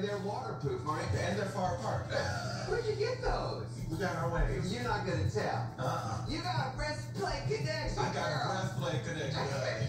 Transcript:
and they're waterproof, right? And they're far apart. Where'd you get those? We got our ways. You're not gonna tell. Uh-uh. You got a breastplate connection, I got girl. a breastplate connection.